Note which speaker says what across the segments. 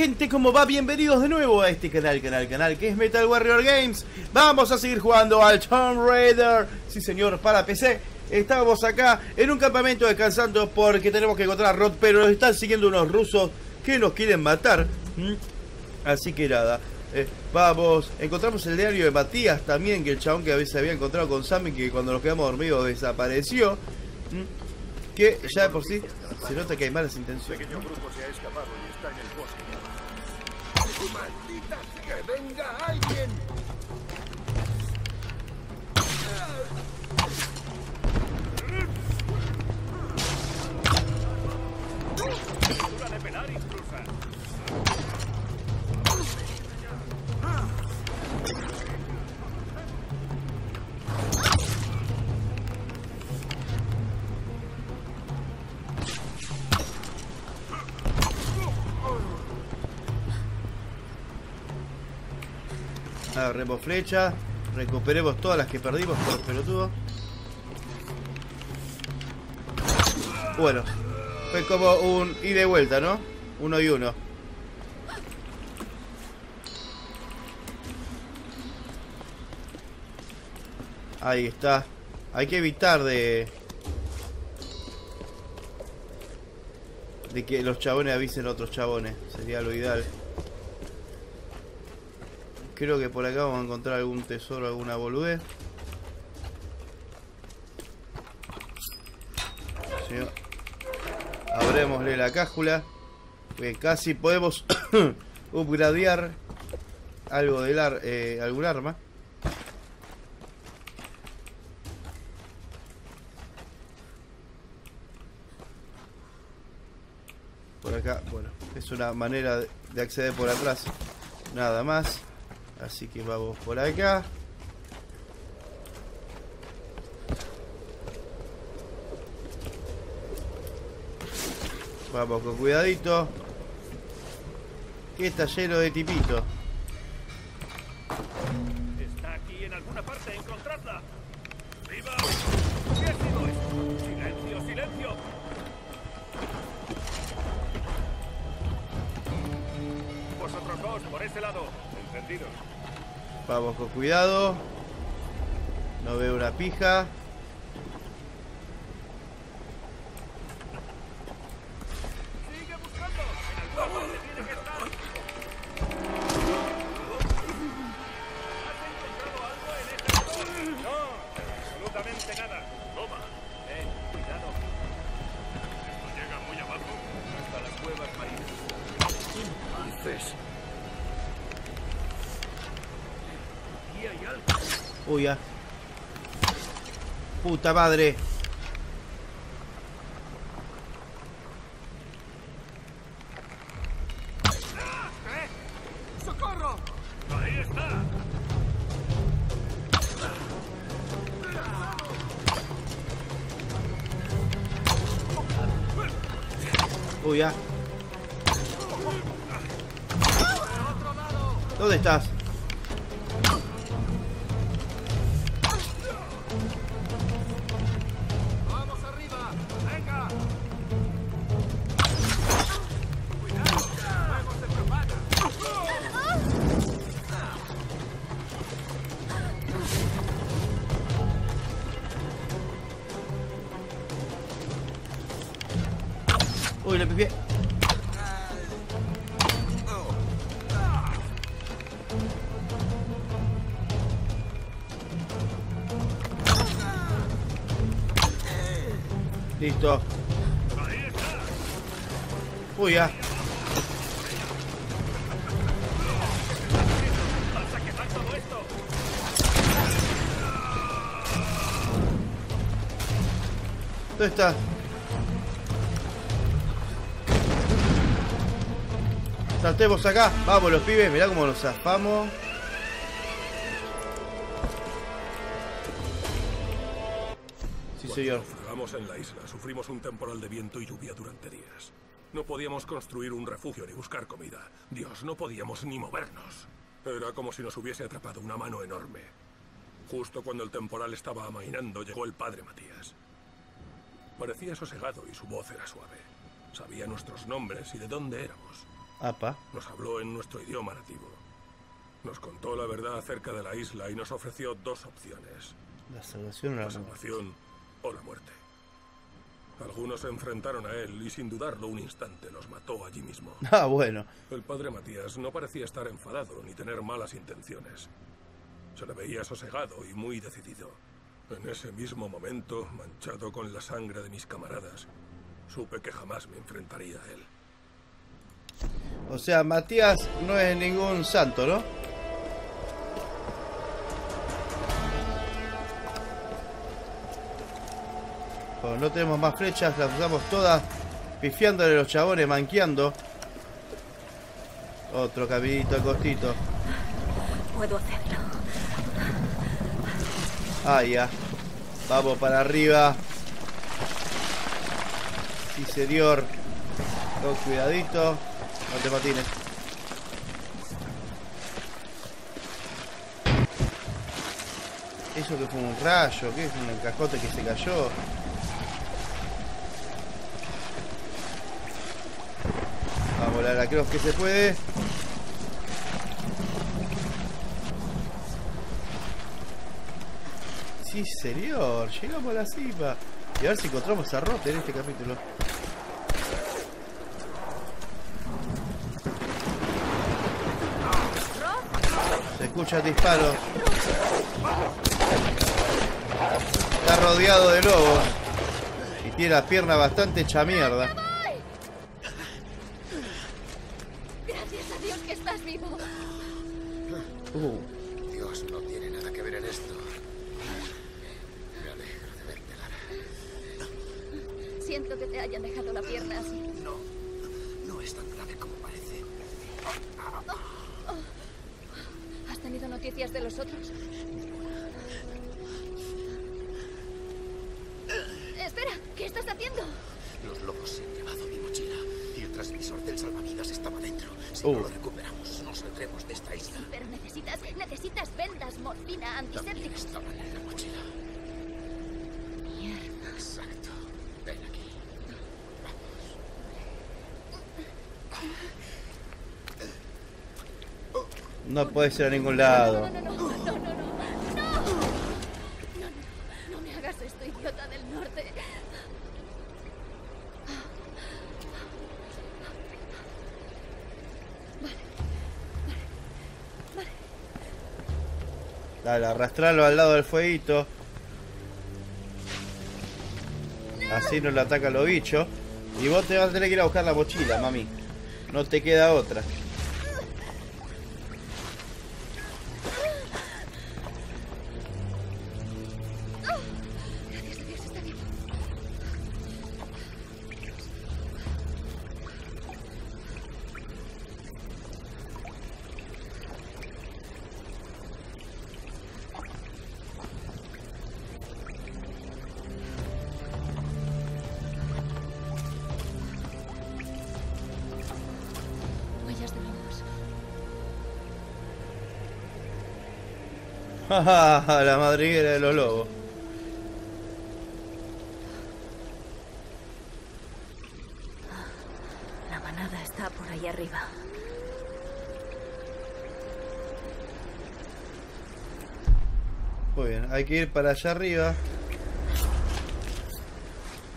Speaker 1: gente? ¿Cómo va? Bienvenidos de nuevo a este canal, canal, canal que es Metal Warrior Games Vamos a seguir jugando al Tomb Raider Sí señor, para PC Estamos acá en un campamento descansando porque tenemos que encontrar a Rod Pero nos están siguiendo unos rusos que nos quieren matar ¿Mm? Así que nada eh, Vamos, encontramos el diario de Matías también Que el chabón que a veces había encontrado con Sammy Que cuando nos quedamos dormidos desapareció ¿Mm? que ya de por sí se nota que hay malas intenciones.
Speaker 2: pequeño grupo se ha escapado y está en el bosque. ¡Maldita sea! ¡Venga alguien!
Speaker 3: de pelar
Speaker 1: Agarremos flecha. Recuperemos todas las que perdimos por los pelotudos. Bueno, fue como un ida y vuelta, ¿no? Uno y uno. Ahí está. Hay que evitar de... De que los chabones avisen a otros chabones. Sería lo ideal. Creo que por acá vamos a encontrar algún tesoro, alguna boludez. Sí. Abrémosle la cájula. Bien, casi podemos upgradear algo del ar eh, algún arma. Por acá, bueno, es una manera de acceder por atrás. Nada más. Así que vamos por acá. Vamos con cuidadito. Que está lleno de tipito. Cuidado. No veo una pija.
Speaker 3: ¡Sigue buscando! ¡En alguna parte tiene que estar! ¿Has encontrado algo en esta zona? No, absolutamente nada. Toma. Eh, cuidado. ¿Esto llega muy abajo? Hasta las cuevas marinas.
Speaker 2: Dices,
Speaker 3: Aquí hay algo.
Speaker 1: Uy, ya. Puta madre. Uy, le pifié. Listo. Uy, ya. ¿Dónde está? Saltemos acá. Vamos los pibes. Mirá cómo nos zafamos. Sí, señor.
Speaker 4: Llegamos en la isla, sufrimos un temporal de viento y lluvia durante días. No podíamos construir un refugio ni buscar comida. Dios, no podíamos ni movernos. Era como si nos hubiese atrapado una mano enorme. Justo cuando el temporal estaba amainando, llegó el padre Matías. Parecía sosegado y su voz era suave. Sabía nuestros nombres y de dónde éramos.
Speaker 1: Apa.
Speaker 4: Nos habló en nuestro idioma nativo. Nos contó la verdad acerca de la isla y nos ofreció dos opciones.
Speaker 1: La salvación o la
Speaker 4: La
Speaker 1: muerte.
Speaker 4: salvación o la muerte. Algunos se enfrentaron a él y sin dudarlo un instante los mató allí mismo.
Speaker 1: Ah, bueno.
Speaker 4: El padre Matías no parecía estar enfadado ni tener malas intenciones. Se le veía sosegado y muy decidido. En ese mismo momento, manchado con la sangre de mis camaradas, supe que jamás me enfrentaría a él.
Speaker 1: O sea, Matías no es ningún santo, ¿no? No tenemos más flechas, las usamos todas pifiándole a los chabones, manqueando. Otro caminito al costito.
Speaker 5: Puedo hacerlo.
Speaker 1: Ah, ya. Vamos para arriba. Sí, señor. Con cuidadito. No te patines. Eso que fue un rayo, que es un encajote que se cayó. Vamos a la cruz que se puede. Sí, señor, llegamos a la cima. Y a ver si encontramos a Rote en este capítulo. Escuchan disparos. Está rodeado de lobos. Y tiene la pierna bastante hecha mierda.
Speaker 5: Gracias a Dios que estás vivo.
Speaker 1: Uh,
Speaker 2: Dios no tiene nada que ver en esto. Me alegro de verte, Lara.
Speaker 5: Siento que te hayan dejado la pierna así.
Speaker 2: No, no es tan grave como parece.
Speaker 5: ¿Has tenido noticias de los otros? Espera, ¿qué estás haciendo?
Speaker 2: Los lobos se han llevado mi mochila y el transmisor del salvavidas estaba dentro. Si
Speaker 1: Uh.
Speaker 2: no lo recuperamos, no saldremos de esta isla.
Speaker 5: Pero necesitas, necesitas vendas, morfina,
Speaker 2: También
Speaker 5: antisépticos.
Speaker 2: estaban en la mochila.
Speaker 5: Mierda.
Speaker 2: Exacto. Ven aquí.
Speaker 1: No puede ser a ningún lado.
Speaker 5: no, no, no, no, no, no, no. No, no, me hagas esto, idiota del norte.
Speaker 1: Dale, arrastralo al lado del fueguito. Así no le atacan los bichos. Y vos te vas a tener que ir a buscar la mochila, mami. No te queda otra. la madriguera de los lobos.
Speaker 5: La manada está por ahí arriba.
Speaker 1: Muy bien, hay que ir para allá arriba.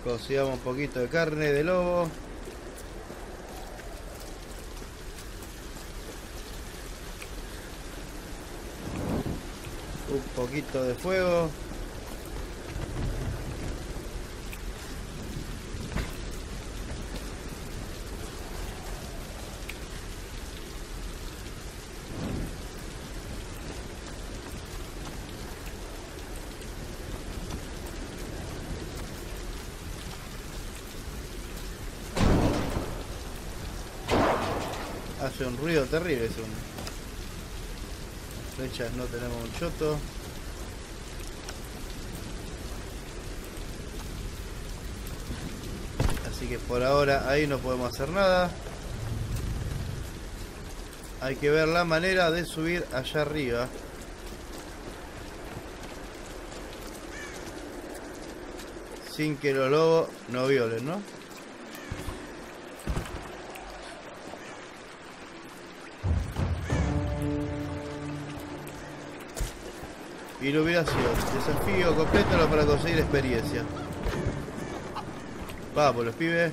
Speaker 1: Consigamos un poquito de carne de lobo. Poquito de fuego. Hace un ruido terrible es un. Flechas no tenemos un choto. Así que por ahora ahí no podemos hacer nada. Hay que ver la manera de subir allá arriba. Sin que los lobos nos violen, ¿no? Iluminación. Desafío, complétalo para conseguir experiencia. Vamos, los pibes.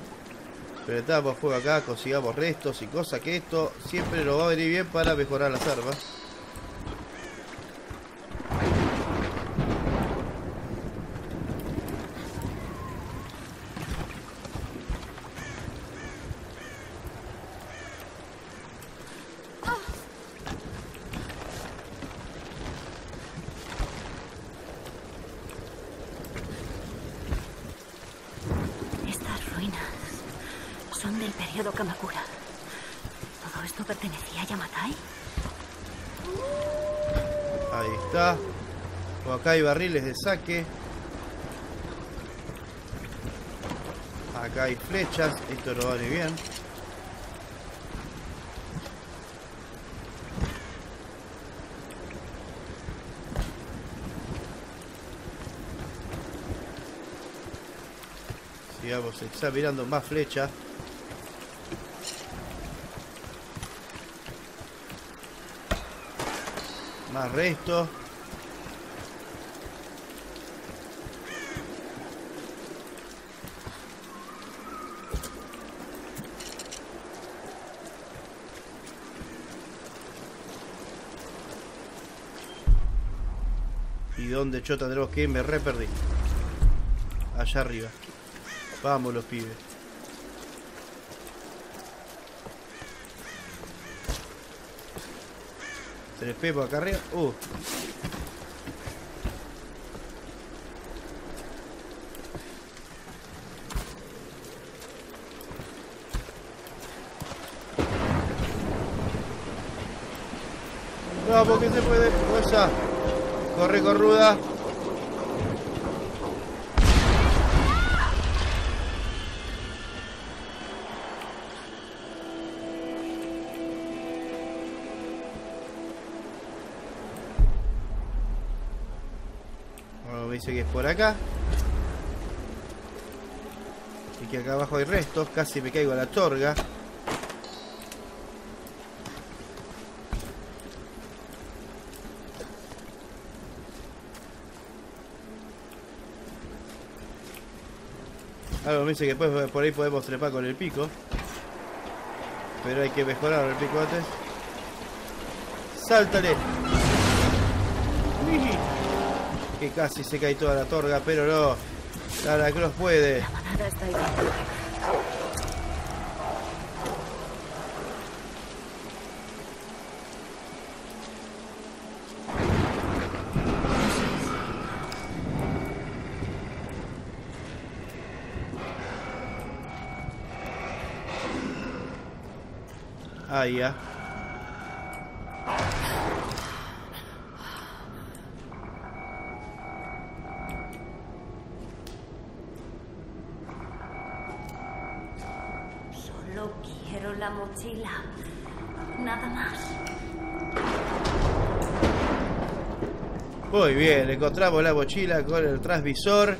Speaker 1: Prendamos fuego acá, consigamos restos y cosas que esto siempre nos va a venir bien para mejorar las armas.
Speaker 6: Estas ruinas son del periodo Kamakura. ¿Todo esto pertenecía a Yamatai?
Speaker 1: Ahí está. O acá barriles de saque. Acá hay flechas. Esto no vale bien. Sigamos examinando más flechas. Más restos. ¿Y dónde chota tenemos que? Me re perdí. Allá arriba. Vamos los pibes. Tres pepos acá arriba. Uh. Vamos que se puede. Fuerza. Corre corruda. Bueno, dice que es por acá. Y que acá abajo hay restos. Casi me caigo a la torga. Algo me dice que después por ahí podemos trepar con el pico. Pero hay que mejorar el pico antes. ¡Sáltale! Que casi se cae toda la torga, pero no. Lara Cross puede.
Speaker 6: La manada está ahí
Speaker 1: Ahí ya.
Speaker 6: Solo quiero la mochila. Nada más.
Speaker 1: Muy bien, encontramos la mochila con el transmisor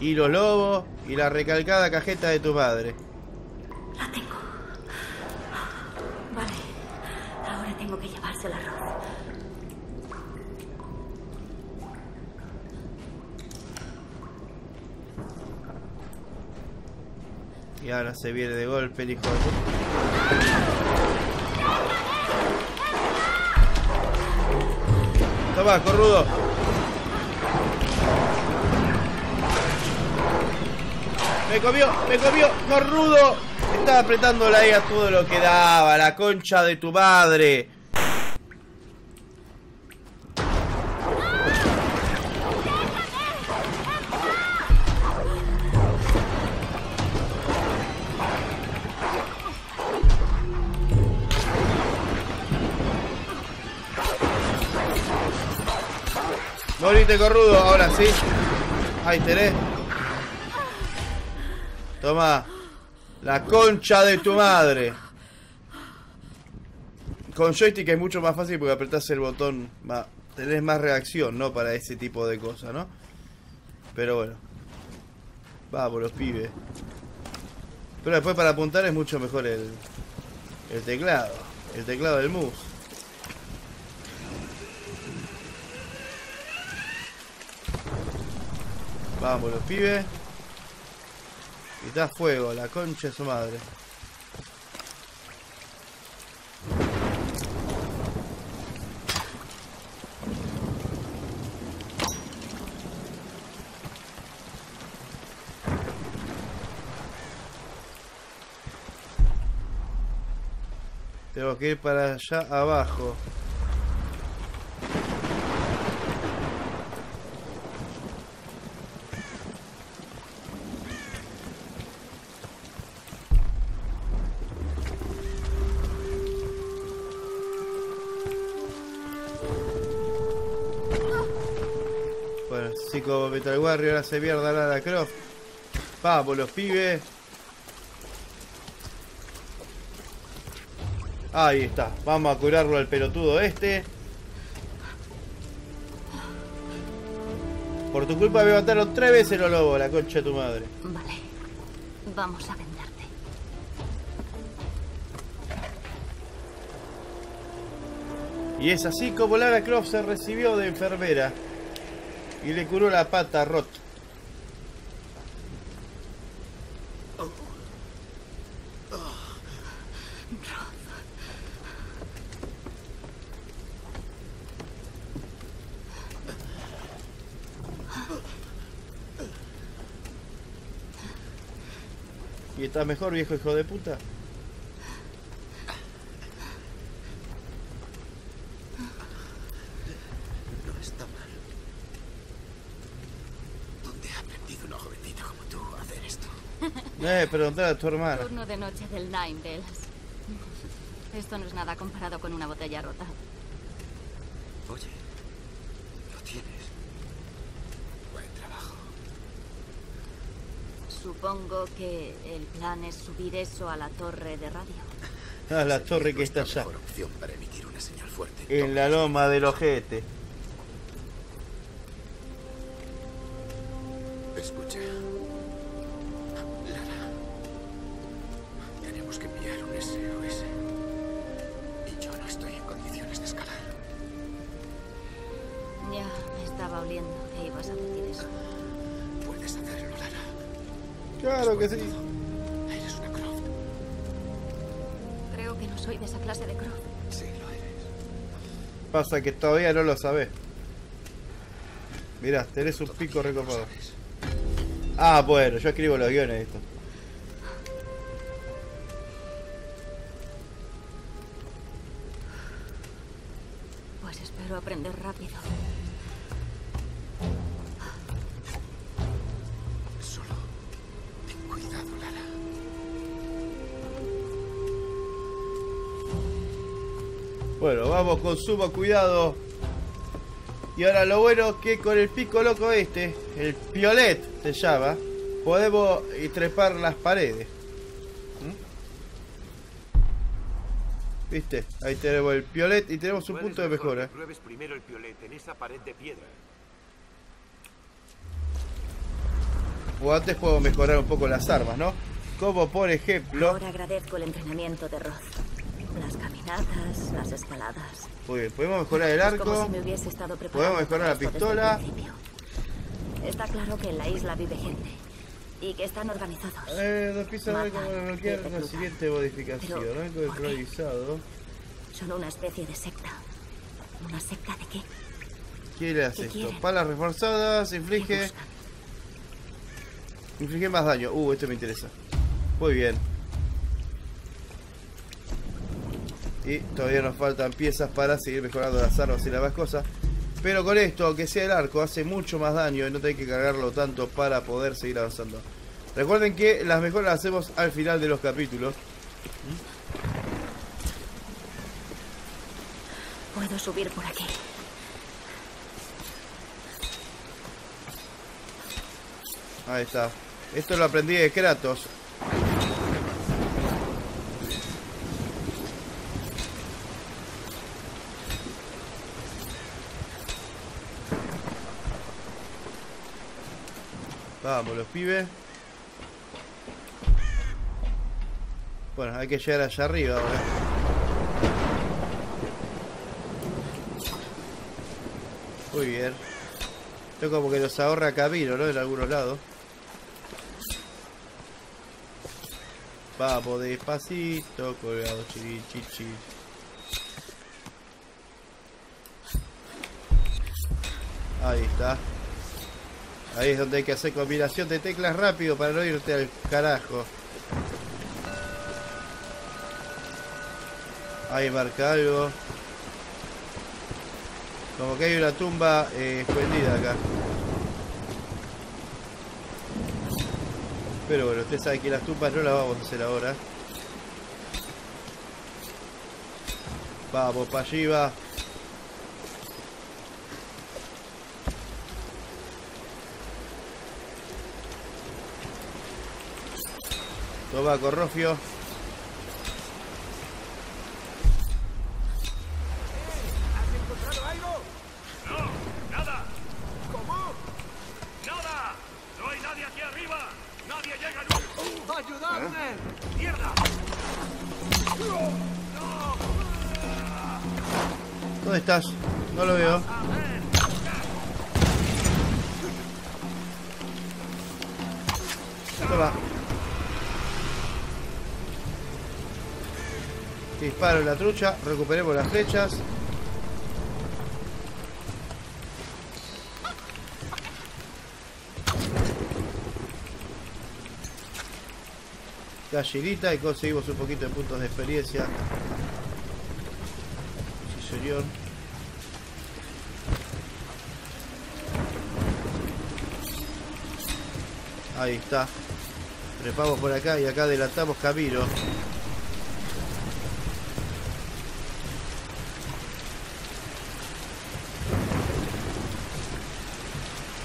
Speaker 1: y los lobos y la recalcada cajeta de tu madre.
Speaker 6: La tengo. Vale. Ahora tengo que llevarse el arroz.
Speaker 1: Y ahora se viene de golpe hijo de Toma, corrudo. Me comió, me comió, corrudo. Estaba apretando la a todo lo que daba, la concha de tu madre. Morite corrudo, ahora sí. Ahí tenés. Toma. La concha de tu madre. Con joystick es mucho más fácil porque apretás el botón. tenés más reacción, ¿no? Para ese tipo de cosas, ¿no? Pero bueno. Vamos, los pibes. Pero después para apuntar es mucho mejor el, el teclado. El teclado del mouse. Vamos, los pibes. Y da fuego, la concha de su madre. Tengo que ir para allá abajo. Metal Warrior hace mierda a Lara Croft. Vamos los pibes. Ahí está. Vamos a curarlo al pelotudo este. Por tu culpa me mataron tres veces los lobos, la concha de tu madre.
Speaker 6: Vale. Vamos a venderte.
Speaker 1: Y es así como Lara Croft se recibió de enfermera. Y le curó la pata a. ¿Y estás mejor, viejo hijo de puta?
Speaker 2: No está mal. ¿Dónde ha aprendido una jovencita como tú a hacer esto?
Speaker 1: Eh, preguntar a tu hermana.
Speaker 6: Turno de noche del Nine Bells. Esto no es nada comparado con una botella rota.
Speaker 2: Oye, lo tienes. Buen trabajo.
Speaker 6: Supongo que el plan es subir eso a la torre de radio.
Speaker 1: Ah, la torre que está allá. En la loma del ojete. Pasa que todavía no lo sabés. Mirá, tenés un pico recopado. Ah, bueno, yo escribo los guiones esto.
Speaker 6: Pues espero aprender rápido.
Speaker 1: Bueno, vamos con sumo cuidado. Y ahora lo bueno que con el pico loco este, el piolet se llama, podemos eh, trepar las paredes. ¿Mm? ¿Viste? Ahí tenemos el piolet y tenemos un punto
Speaker 3: es
Speaker 1: de
Speaker 3: mejor
Speaker 1: mejora.
Speaker 3: Pruebes primero el piolet en esa pared de piedra.
Speaker 1: O antes puedo mejorar un poco las armas, ¿no? Como por ejemplo...
Speaker 6: Ahora agradezco el entrenamiento de Roth. Las caminatas, las escaladas.
Speaker 1: Muy bien, podemos mejorar el
Speaker 6: Es como
Speaker 1: arco.
Speaker 6: si me hubiese estado
Speaker 1: Podemos mejorar la pistola.
Speaker 6: Está claro que en la isla vive gente. Y que están organizados.
Speaker 1: Eh, dos pisos de bloquear
Speaker 6: te
Speaker 1: la siguiente modificación.
Speaker 6: Pero,
Speaker 1: Algo improvisado.
Speaker 6: Son una especie de secta. ¿Una secta de qué?
Speaker 1: ¿Qué le hace
Speaker 6: ¿Qué
Speaker 1: esto?
Speaker 6: quieren?
Speaker 1: Palas reforzadas,
Speaker 6: ¿Qué
Speaker 1: inflige. Inflige más daño. Uh, esto me interesa. Muy bien. Y todavía nos faltan piezas para seguir mejorando las armas y las más cosas. Pero con esto, aunque sea el arco, hace mucho más daño y no tengo que cargarlo tanto para poder seguir avanzando. Recuerden que las mejoras las hacemos al final de los capítulos.
Speaker 6: Puedo subir por aquí.
Speaker 1: Ahí está. Esto lo aprendí de Kratos. Vamos, los pibes. Bueno, hay que llegar allá arriba ahora. Muy bien. Esto como que nos ahorra camino, ¿no? En algunos lados. Vamos despacito, colgado chirichichi. Ahí está. Ahí es donde hay que hacer combinación de teclas rápido para no irte al carajo. Ahí marca algo. Como que hay una tumba eh, escondida acá. Pero bueno, usted sabe que las tumbas no las vamos a hacer ahora. Vamos para arriba. Toma, Corrofio.
Speaker 2: ¿Has encontrado algo?
Speaker 3: ¡No! ¡Nada!
Speaker 2: ¿Cómo?
Speaker 3: ¡Nada! ¡No hay nadie aquí arriba! ¡Nadie llega nunca!
Speaker 2: ¡Ayudadme!
Speaker 3: ¡Mierda!
Speaker 1: ¿Dónde estás? No lo veo. Disparo la trucha, recuperemos las flechas. Gallinita y conseguimos un poquito de puntos de experiencia. Sí. Ahí está. Trepamos por acá y acá adelantamos camino.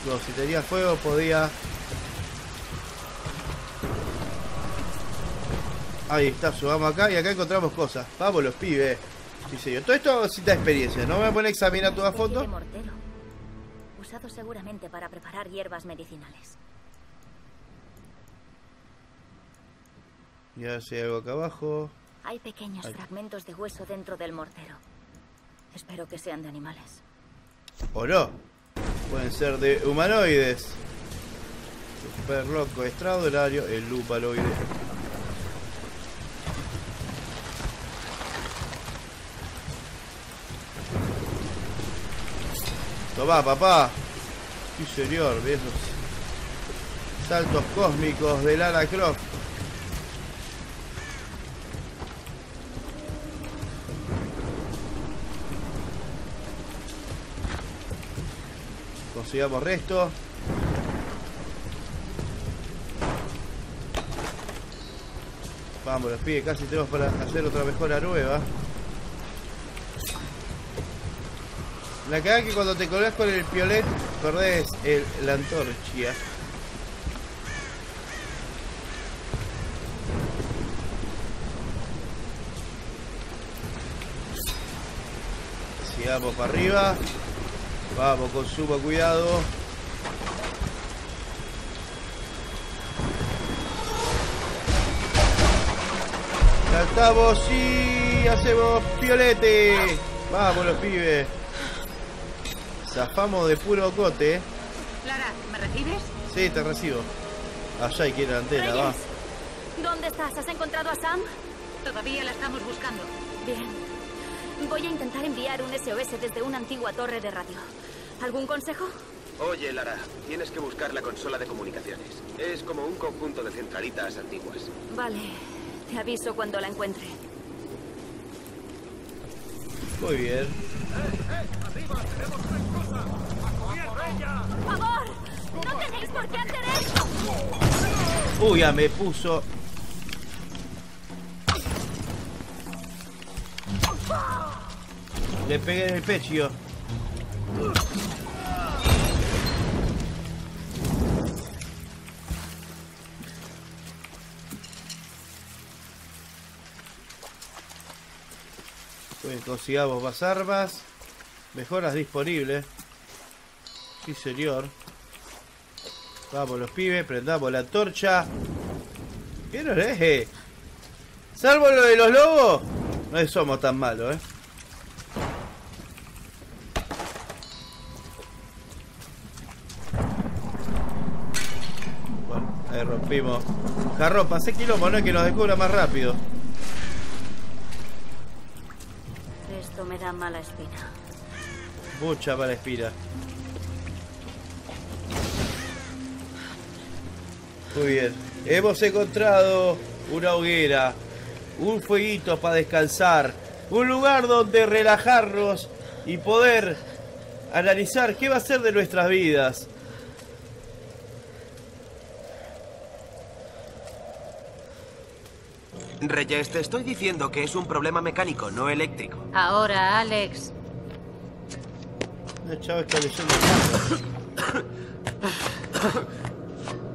Speaker 1: No, si tenía fuego podía... Ahí está, subamos acá y acá encontramos cosas. Vamos los pibes. Sí, señor. Todo esto sí da experiencia. No me voy a poner a examinar todo a
Speaker 6: Especie de
Speaker 1: fondo.
Speaker 6: mortero. Usado seguramente para preparar hierbas medicinales.
Speaker 1: Y a ver si hay algo acá abajo.
Speaker 6: Hay pequeños
Speaker 1: Ay.
Speaker 6: fragmentos de hueso dentro del mortero. Espero que sean de animales.
Speaker 1: O no. Pueden ser de humanoides. Super loco, extraordinario, el lupaloide. Tomá, papá. Sí, señor, ve esos saltos cósmicos de Lara Croft. Consigamos resto. Vamos, los pibes, casi tenemos para hacer otra mejora nueva. La cagada que cuando te colgás con el piolet, perdés el, la antorcha. Sigamos para arriba. Vamos con sumo cuidado. Saltamos y hacemos piolete. Vamos los pibes. Zafamos de puro cote.
Speaker 6: Clara, ¿me recibes?
Speaker 1: Sí, te recibo. Allá hay que ir a la antena, va.
Speaker 6: Reyes, ¿dónde estás? ¿Has encontrado a Sam?
Speaker 7: Todavía la estamos buscando.
Speaker 6: Bien. Voy a intentar enviar un SOS desde una antigua torre de radio. ¿Algún consejo?
Speaker 8: Oye, Lara, tienes que buscar la consola de comunicaciones. Es como un conjunto de centralitas antiguas.
Speaker 6: Vale. Te aviso cuando la encuentre.
Speaker 1: Muy bien.
Speaker 6: ¡Por favor! ¡No tenéis por qué hacer esto!
Speaker 1: Uy, ya me puso. Le pegué en el pecho. Pues consigamos más armas. Mejoras disponibles. Sí, señor. Vamos los pibes, prendamos la antorcha. ¿Qué no es? Salvo lo de los lobos, no somos tan malos, ¿eh? Le rompimos. Jarrón, pasé quilombo, no es que nos descubra más rápido.
Speaker 6: Esto me da mala espina.
Speaker 1: Mucha mala espina. Muy bien. Hemos encontrado una hoguera, un fueguito para descansar, un lugar donde relajarnos y poder analizar qué va a ser de nuestras vidas.
Speaker 8: Reyes, te estoy diciendo que es un problema mecánico, no eléctrico.
Speaker 7: Ahora, Alex.
Speaker 1: Leyendo.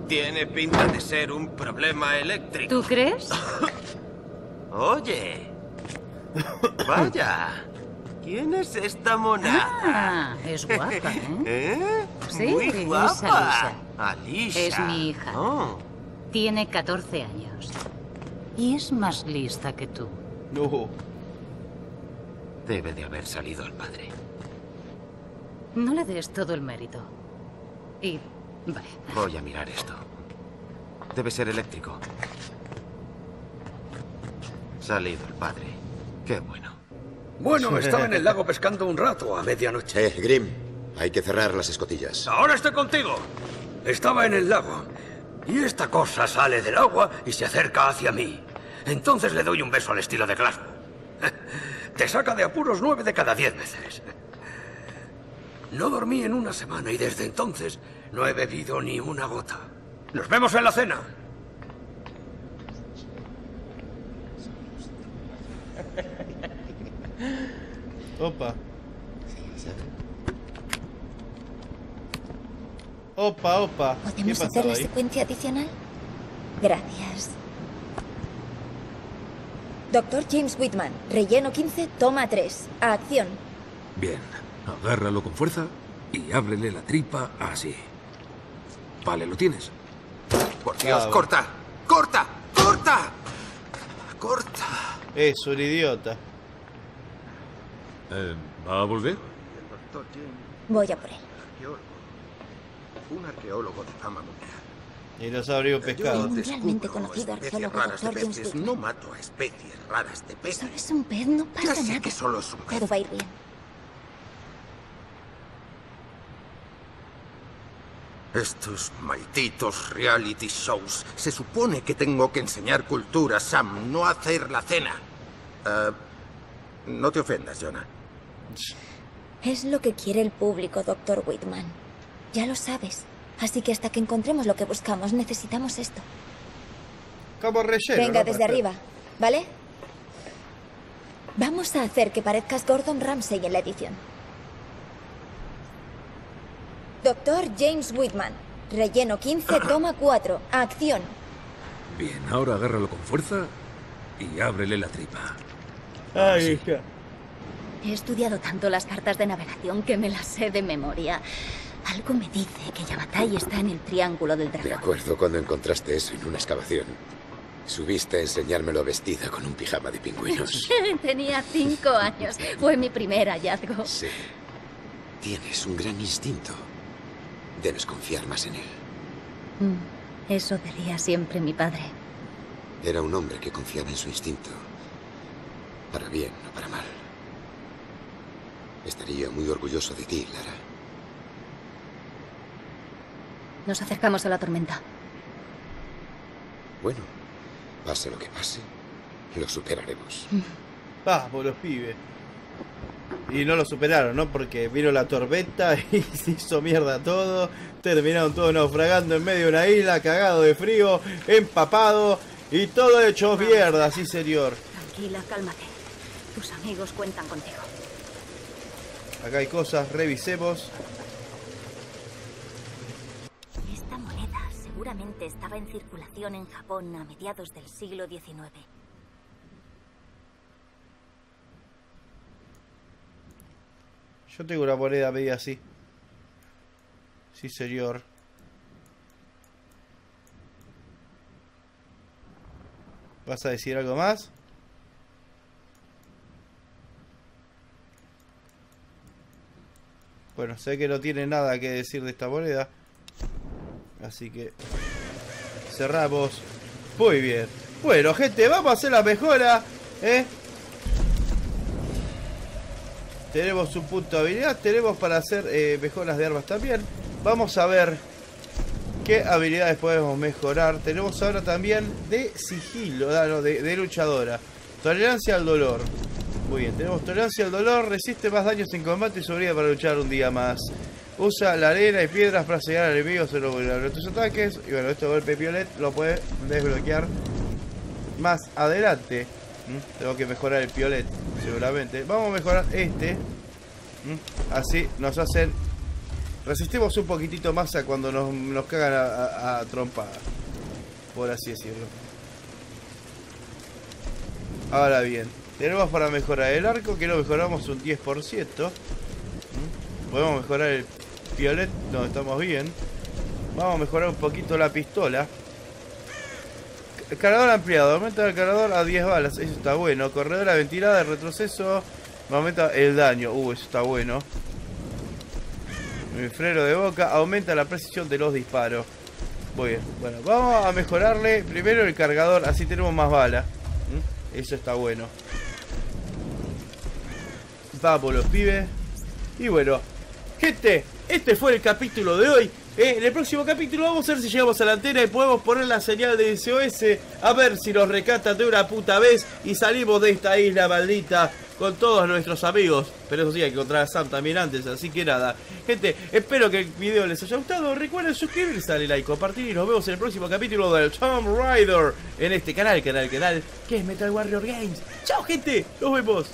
Speaker 8: Tiene pinta de ser un problema eléctrico.
Speaker 7: ¿Tú crees?
Speaker 8: Oye. Vaya. ¿Quién es esta mona?
Speaker 7: Ah, es guapa, ¿eh?
Speaker 8: ¿Eh?
Speaker 7: Sí,
Speaker 8: Muy
Speaker 7: es
Speaker 8: guapa. Alisa.
Speaker 7: Es mi hija.
Speaker 8: Oh.
Speaker 7: Tiene 14 años. Y es más lista que tú.
Speaker 1: No.
Speaker 8: Debe de haber salido el padre.
Speaker 7: No le des todo el mérito. Y... Vale.
Speaker 8: Voy a mirar esto. Debe ser eléctrico. Salido el padre. Qué bueno.
Speaker 2: Bueno, estaba en el lago pescando un rato a medianoche.
Speaker 9: Eh, Grim, hay que cerrar las escotillas.
Speaker 2: Ahora estoy contigo. Estaba en el lago. Y esta cosa sale del agua y se acerca hacia mí. Entonces le doy un beso al estilo de Glasgow. Te saca de apuros nueve de cada diez veces. No dormí en una semana y desde entonces no he bebido ni una gota. Nos vemos en la cena.
Speaker 1: Opa. Opa, opa. ¿Qué
Speaker 10: ¿Podemos hacer la
Speaker 1: ahí?
Speaker 10: secuencia adicional? Gracias. Doctor James Whitman, relleno 15, toma 3. A acción.
Speaker 2: Bien, agárralo con fuerza y ábrele la tripa así. Vale, ¿lo tienes?
Speaker 8: Por Dios,
Speaker 1: Ah,
Speaker 8: corta. ¡Corta! ¡Corta! ¡Corta!
Speaker 1: Es un idiota.
Speaker 11: Eh, ¿Va a volver?
Speaker 10: Voy a por él.
Speaker 2: Un arqueólogo de fama mundial.
Speaker 1: Y nos abrió un pescado.
Speaker 10: Un mundialmente conocido arqueólogo, James Whitman.
Speaker 2: No mato a especies raras de peces.
Speaker 10: Solo es un pez, no
Speaker 2: Ya
Speaker 10: pasa
Speaker 2: sé
Speaker 10: nada.
Speaker 2: que solo es un pez.
Speaker 10: Todo va a ir bien.
Speaker 2: Estos malditos reality shows. Se supone que tengo que enseñar cultura, Sam, no hacer la cena. Ah, no te ofendas, Jonah.
Speaker 10: Es lo que quiere el público, Doctor Whitman. Ya lo sabes. Así que hasta que encontremos lo que buscamos, necesitamos esto.
Speaker 1: Relleno.
Speaker 10: Venga,
Speaker 1: ¿no?
Speaker 10: desde arriba, ¿vale? Vamos a hacer que parezcas Gordon Ramsay en la edición. Doctor James Whitman, relleno 15, toma 4, acción.
Speaker 2: Bien, ahora agárralo con fuerza y ábrele la tripa.
Speaker 1: Ay, hija.
Speaker 6: He estudiado tanto las cartas de navegación que me las sé de memoria. Algo me dice que Yamatai está en el triángulo del
Speaker 9: Me
Speaker 6: dragón.
Speaker 9: acuerdo cuando encontraste eso en una excavación. Subiste a enseñármelo vestida con un pijama de pingüinos.
Speaker 6: Tenía cinco años. Fue mi primer hallazgo.
Speaker 9: Sí. Tienes un gran instinto. Debes confiar más en él.
Speaker 6: Mm, Eso diría siempre mi padre.
Speaker 9: Era un hombre que confiaba en su instinto. Para bien o para mal. Estaría muy orgulloso de ti, Lara.
Speaker 6: Nos acercamos a la tormenta.
Speaker 9: Bueno, pase lo que pase, lo superaremos.
Speaker 1: Vamos, los pibes. Y no lo superaron, ¿no? Porque vino la tormenta y se hizo mierda todo. Terminaron todos naufragando en medio de una isla, cagado de frío, empapado y todo hecho mierda, sí, señor.
Speaker 6: Tranquila, cálmate. Tus amigos cuentan contigo.
Speaker 1: Acá hay cosas, revisemos.
Speaker 6: Esta moneda seguramente estaba en circulación en Japón a mediados del siglo XIX.
Speaker 1: Yo tengo una moneda media así. Sí, señor. ¿Vas a decir algo más? Bueno, sé que no tiene nada que decir de esta moneda. Así que cerramos. Muy bien. Bueno, gente, vamos a hacer la mejora. ¿eh? Tenemos un punto de habilidad. Tenemos para hacer eh, mejoras de armas también. Vamos a ver qué habilidades podemos mejorar. Tenemos ahora también de sigilo, ah, de, luchadora. Tolerancia al dolor. Muy bien, tenemos tolerancia al dolor, resiste más daños en combate y sobrevive para luchar un día más. Usa la arena y piedras para sellar a enemigos en vulnerable tus ataques. Y bueno, este golpe violet lo puede desbloquear más adelante. Tengo que mejorar el piolet, seguramente. Vamos a mejorar este. Así nos hacen... Resistimos un poquitito más a cuando nos, nos cagan a, a. Por así decirlo. Ahora bien, tenemos para mejorar el arco, que lo mejoramos un 10%. ¿Mm? Podemos mejorar el piolet, no, estamos bien. Vamos a mejorar un poquito la pistola. Cargador ampliado, aumenta el cargador a 10 balas, eso está bueno. Corredora ventilada retroceso, me aumenta el daño, uh, eso está bueno. Mi freno de boca aumenta la precisión de los disparos. Muy bien, bueno, vamos a mejorarle primero el cargador, así tenemos más balas. ¿Mm? Eso está bueno. Vamos los pibes. Y bueno, gente, este fue el capítulo de hoy. Eh, en el próximo capítulo vamos a ver si llegamos a la antena y podemos poner la señal de SOS. A ver si nos recatan de una puta vez y salimos de esta isla maldita con todos nuestros amigos. Pero eso sí, hay que encontrar a Sam también antes. Así que nada, gente, espero que el video les haya gustado. Recuerden suscribirse, darle like, compartir y nos vemos en el próximo capítulo del Tomb Raider en este canal, canal, canal, que es Metal Warrior Games. Chao, gente, nos vemos.